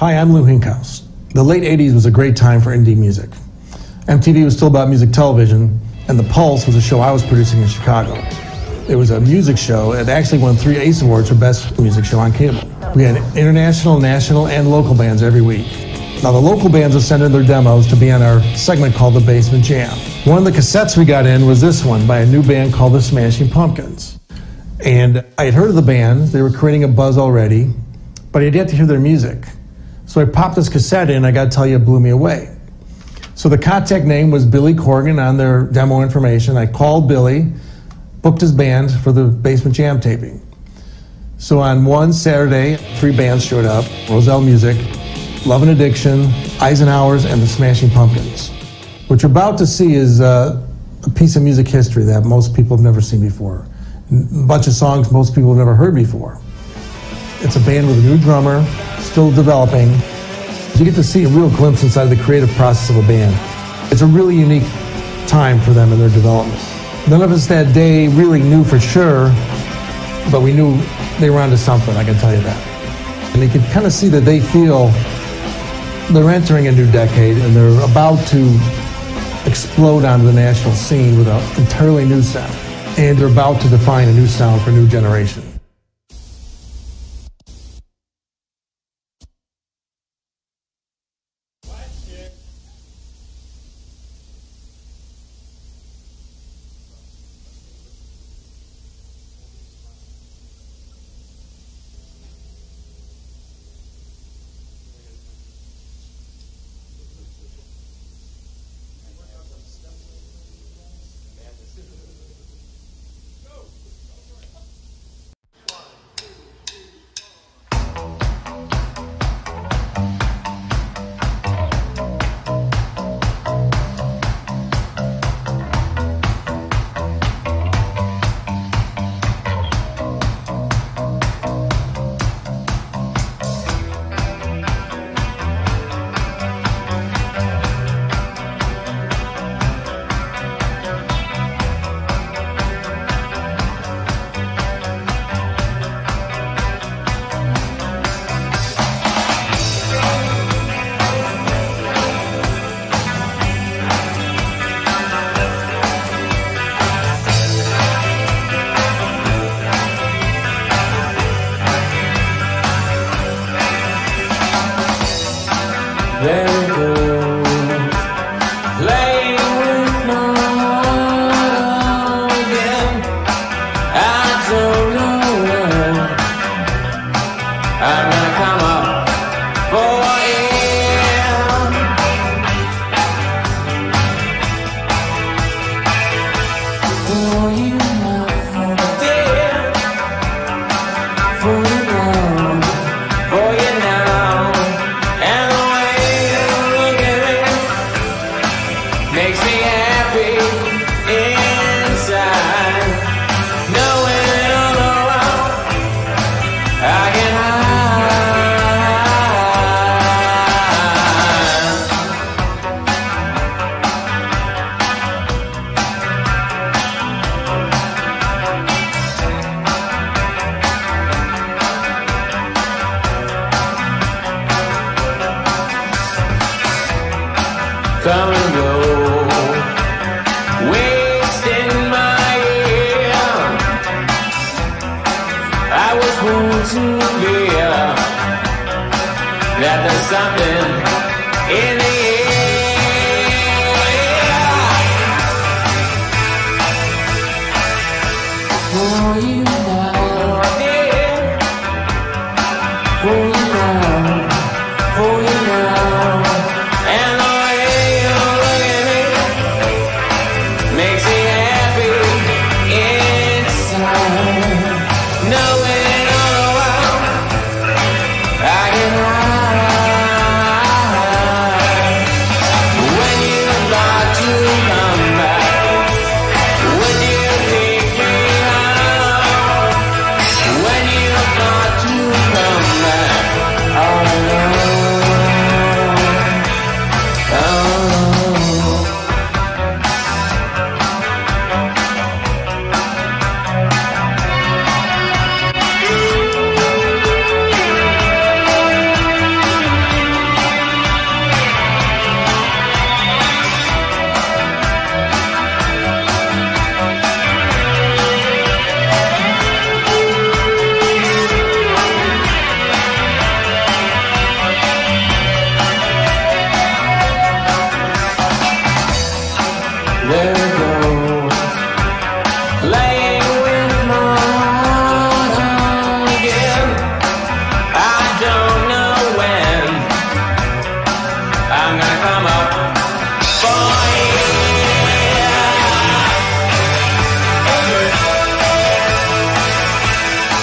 Hi, I'm Lou Hinkhouse. The late 80s was a great time for indie music. MTV was still about music television, and The Pulse was a show I was producing in Chicago. It was a music show. It actually won three ACE Awards for Best Music Show on Cable. We had international, national, and local bands every week. Now, the local bands would send in their demos to be on our segment called The Basement Jam. One of the cassettes we got in was this one by a new band called The Smashing Pumpkins. And I had heard of the band, they were creating a buzz already, but I had yet to hear their music. So I popped this cassette in, I gotta tell you, it blew me away. So the contact name was Billy Corgan on their demo information. I called Billy, booked his band for the Basement Jam taping. So on one Saturday, three bands showed up Roselle Music, Love and Addiction, Eisenhower's, and the Smashing Pumpkins. What you're about to see is uh, a piece of music history that most people have never seen before. A bunch of songs most people have never heard before. It's a band with a new drummer, still developing. You get to see a real glimpse inside of the creative process of a band. It's a really unique time for them in their development. None of us that day really knew for sure, but we knew they were onto something, I can tell you that. And you can kind of see that they feel they're entering a new decade and they're about to explode onto the national scene with an entirely new sound. And they're about to define a new sound for new generation. come and go. Wasting my air. I was wounded to fear that there's something.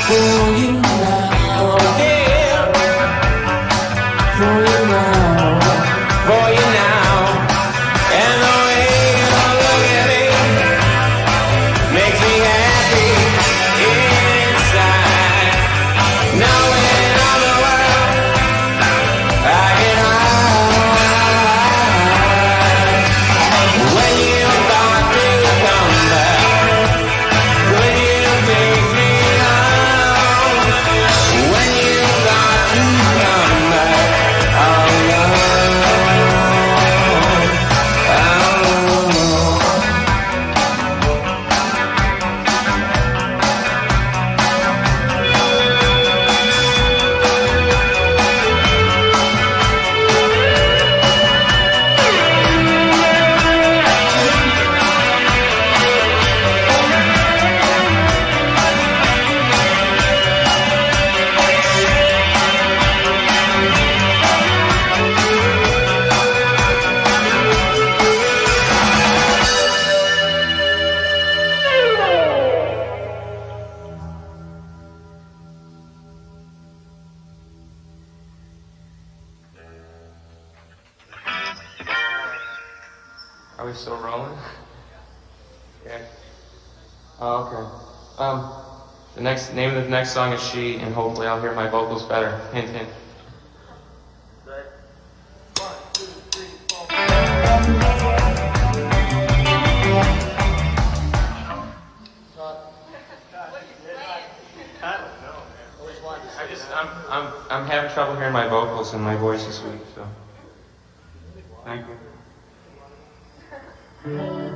will you vocals better. Hint, hint. I just, I'm, I'm, I'm having trouble hearing my vocals and my voice this week, so. Thank you.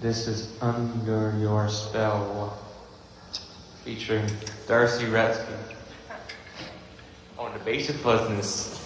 This is Under Your Spell, featuring Darcy Wretzky on the bass basic business.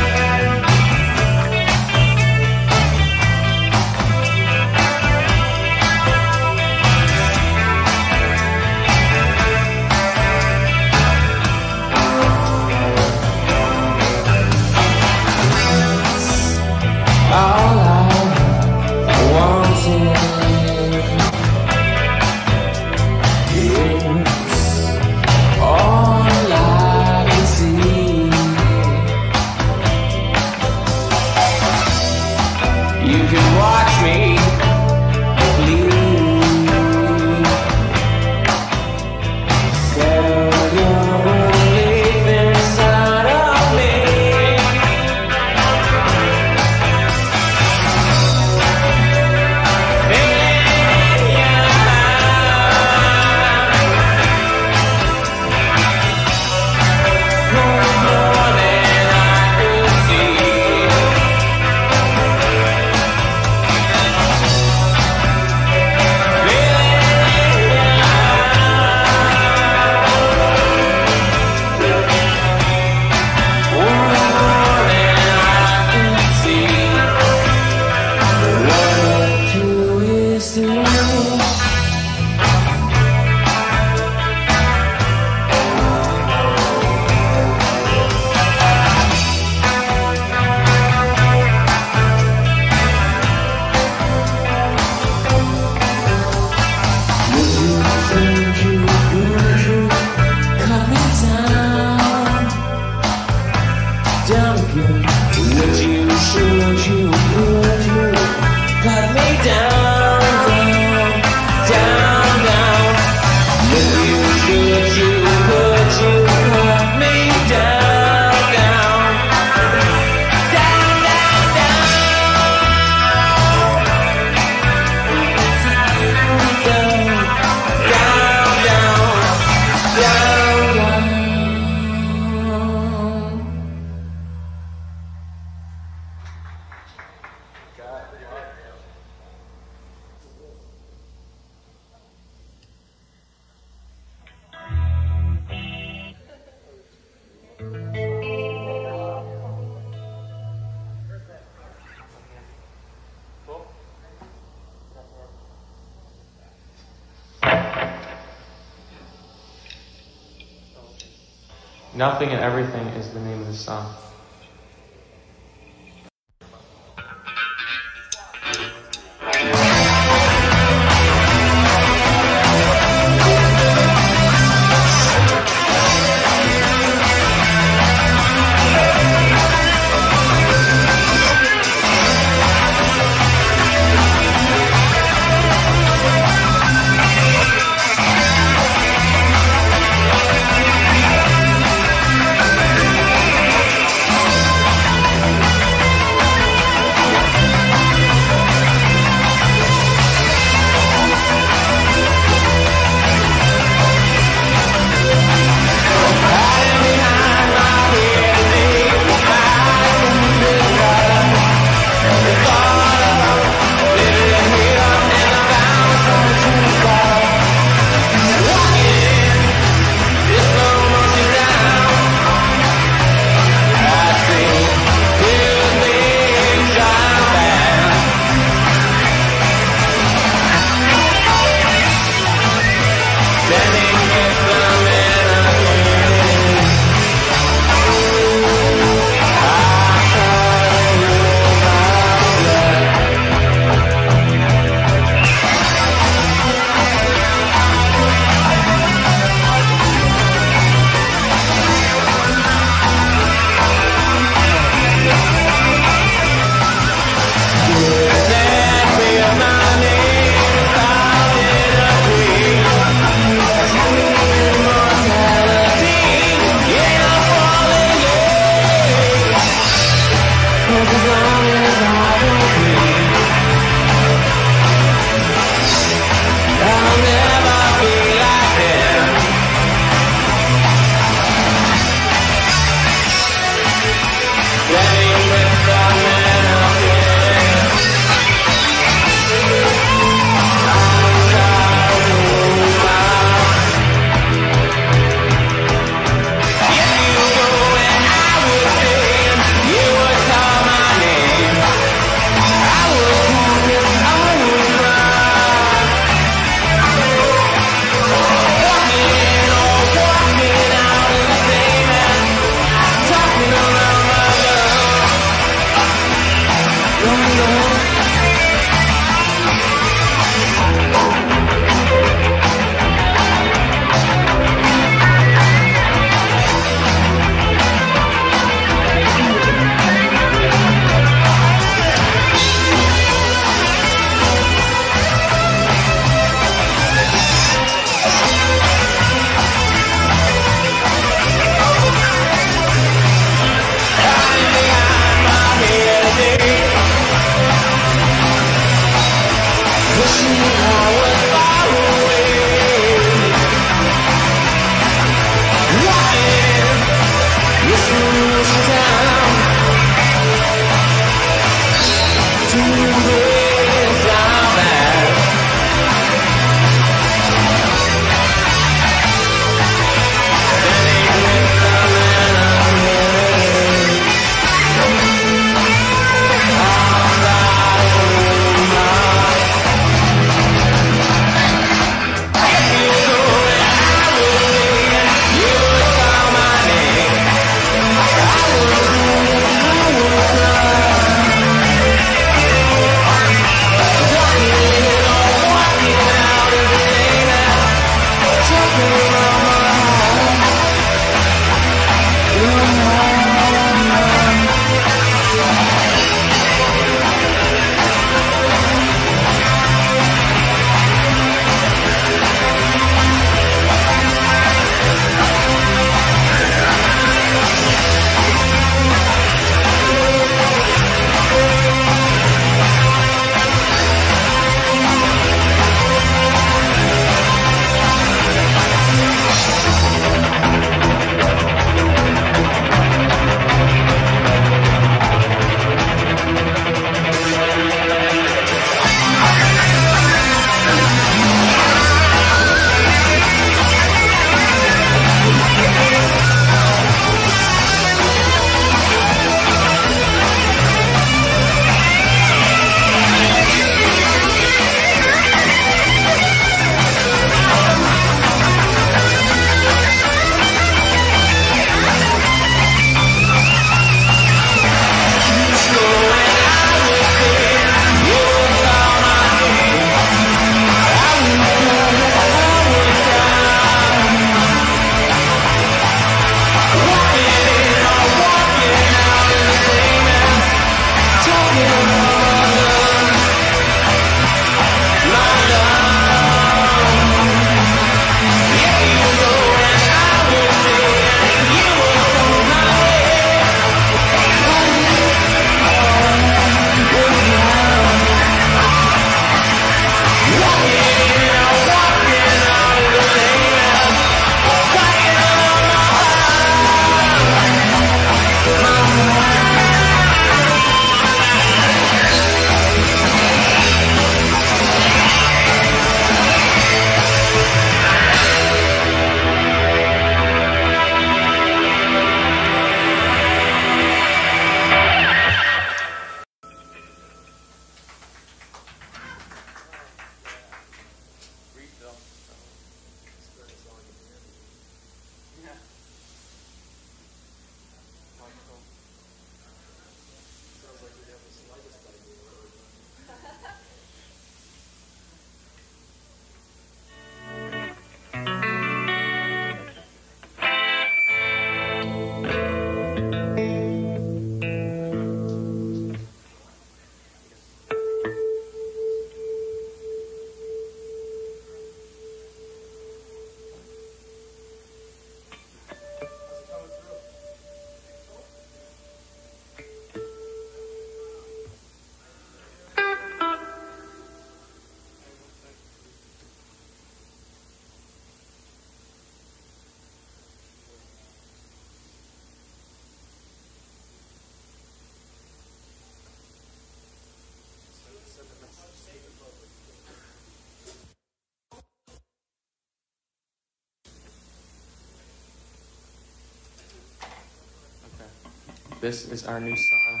This is our new song,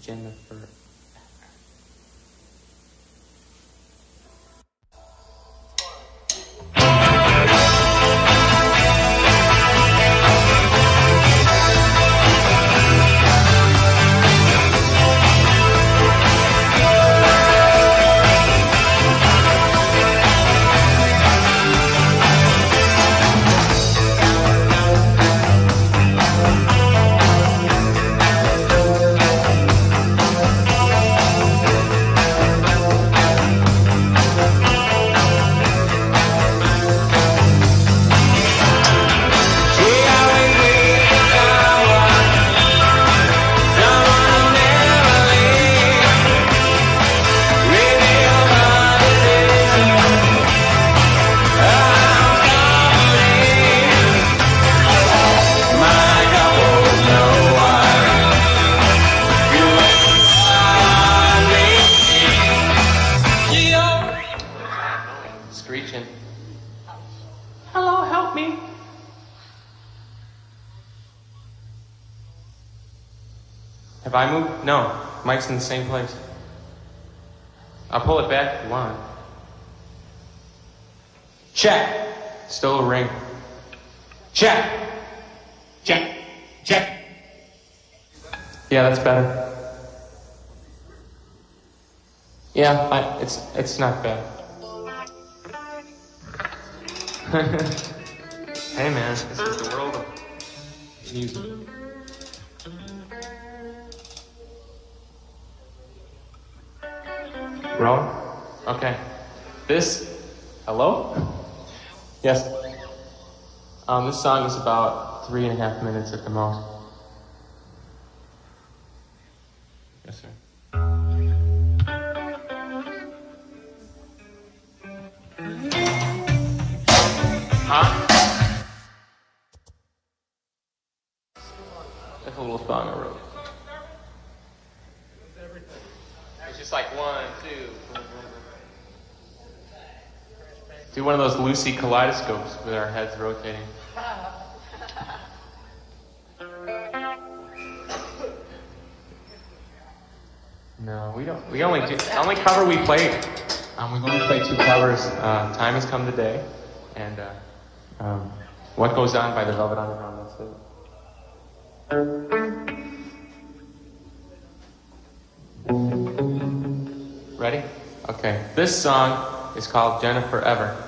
Jennifer. It's not bad. hey man, this is the world of music. Wrong? Okay. This, hello? Yes. Um, this song is about three and a half minutes at the most. Huh? That's a little song I wrote. It's just like one, two. Do one of those Lucy kaleidoscopes with our heads rotating. No, we don't. We only do. The only cover we play. Um, we've only played two covers. Uh, Time has come today, and uh, um, What Goes On by the Velvet Underground. That's it. Ready? Okay. This song is called Jennifer Ever.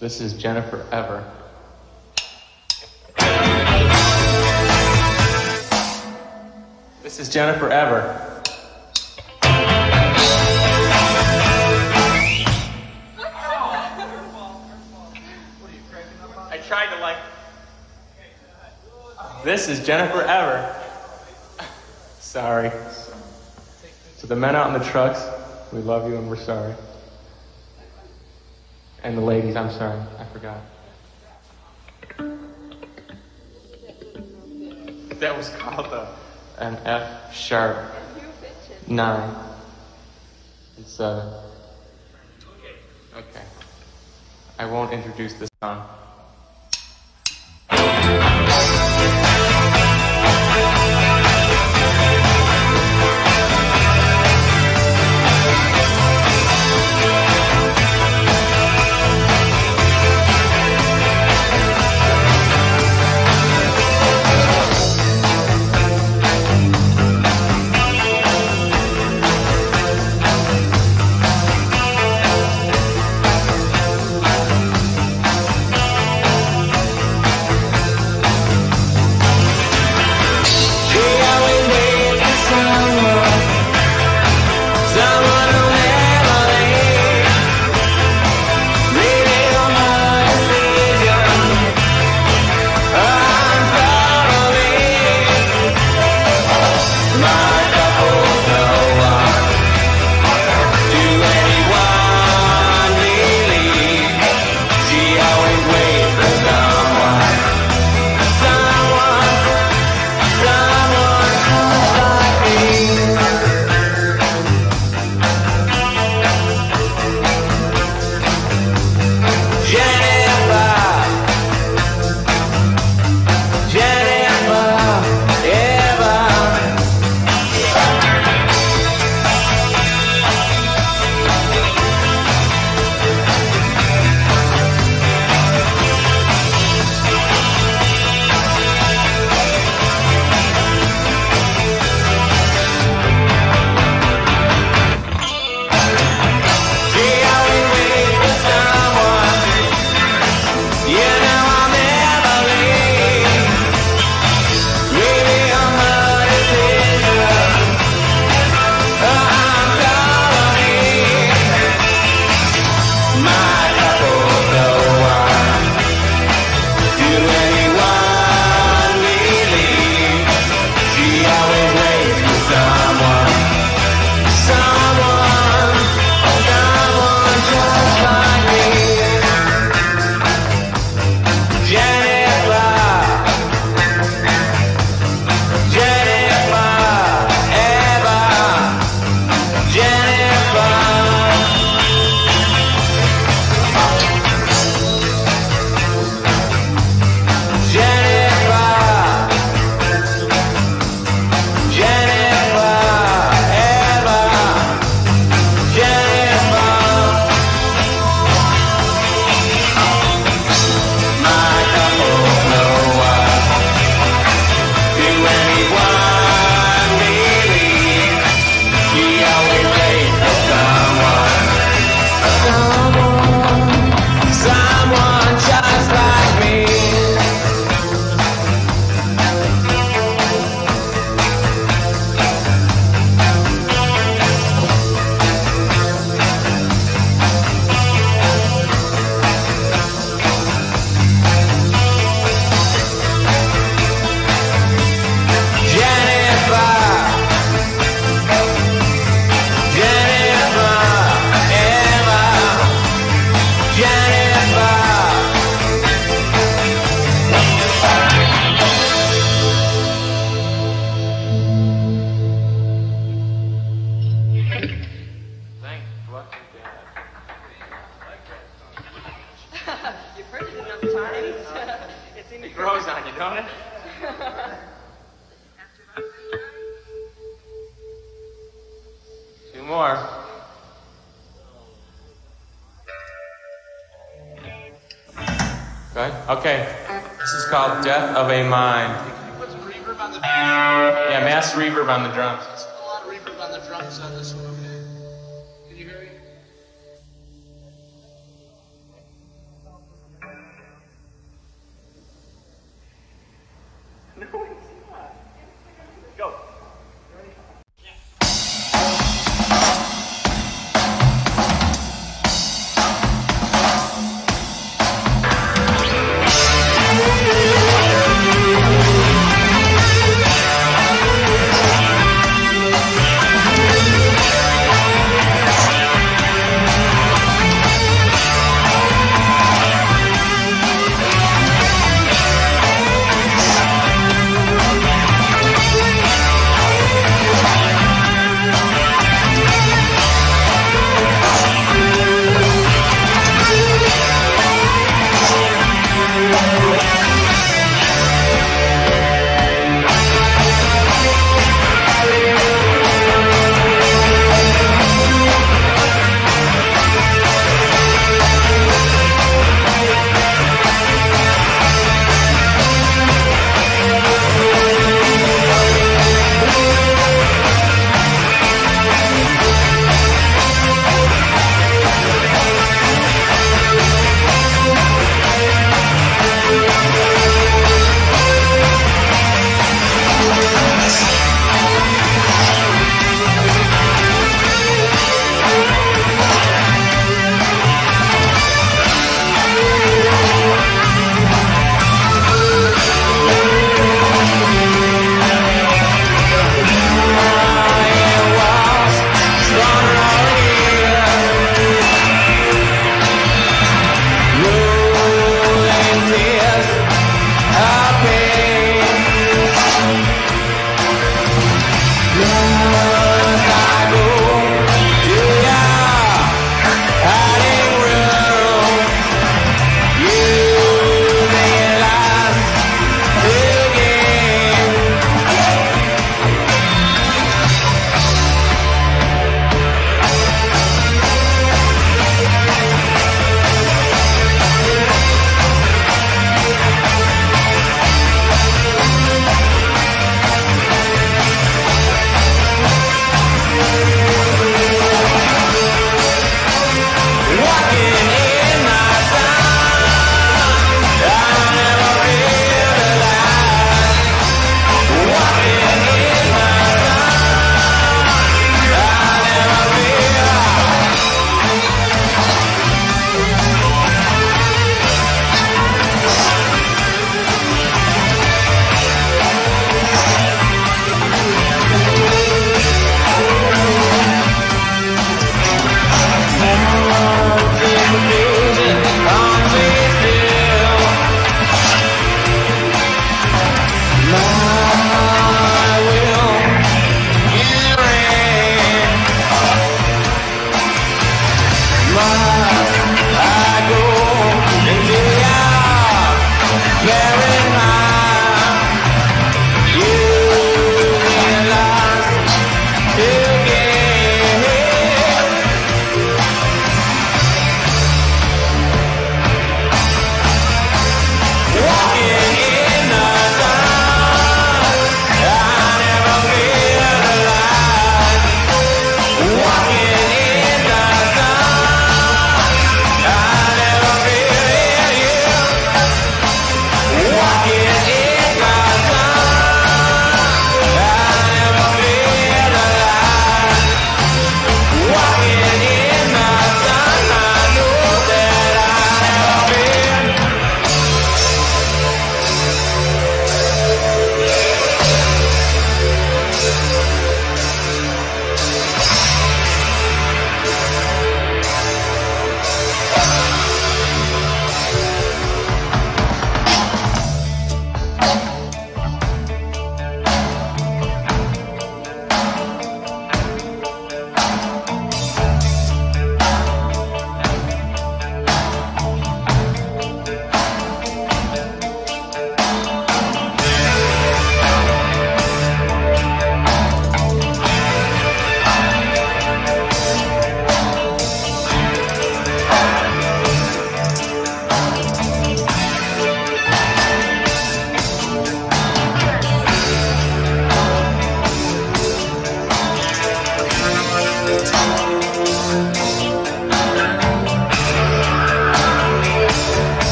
This is Jennifer Ever. This is Jennifer Ever. I tried to like. This is Jennifer Ever. Sorry. To the men out in the trucks, we love you and we're sorry. And the ladies, I'm sorry, I forgot. That was called a, an F sharp nine and seven. Uh, okay. I won't introduce this song.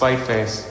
Spiteface.